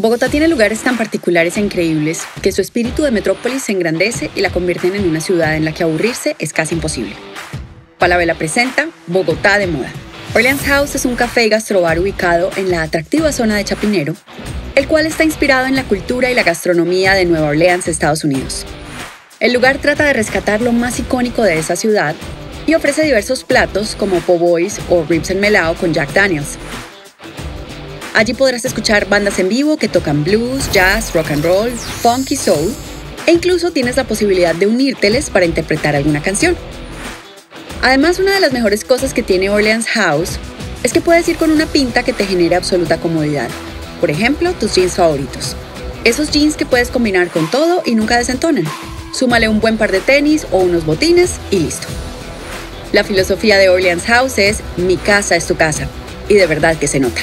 Bogotá tiene lugares tan particulares e increíbles que su espíritu de metrópolis se engrandece y la convierten en una ciudad en la que aburrirse es casi imposible. Palabela presenta Bogotá de Moda. Orleans House es un café y gastrobar ubicado en la atractiva zona de Chapinero, el cual está inspirado en la cultura y la gastronomía de Nueva Orleans, Estados Unidos. El lugar trata de rescatar lo más icónico de esa ciudad y ofrece diversos platos como po' boys o ribs en melao con Jack Daniels. Allí podrás escuchar bandas en vivo que tocan blues, jazz, rock and roll, funk y soul, e incluso tienes la posibilidad de unírteles para interpretar alguna canción. Además, una de las mejores cosas que tiene Orleans House es que puedes ir con una pinta que te genere absoluta comodidad. Por ejemplo, tus jeans favoritos. Esos jeans que puedes combinar con todo y nunca desentonan. Súmale un buen par de tenis o unos botines y listo. La filosofía de Orleans House es mi casa es tu casa. Y de verdad que se nota.